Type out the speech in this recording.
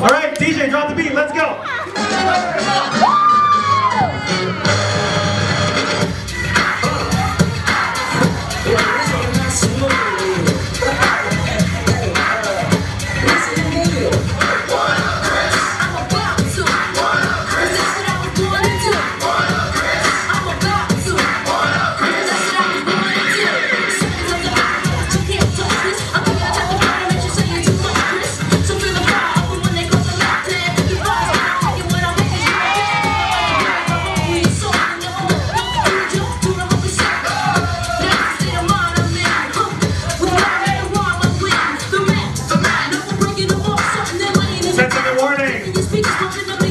All right, DJ, drop the beat. Let's go. speakers popping up.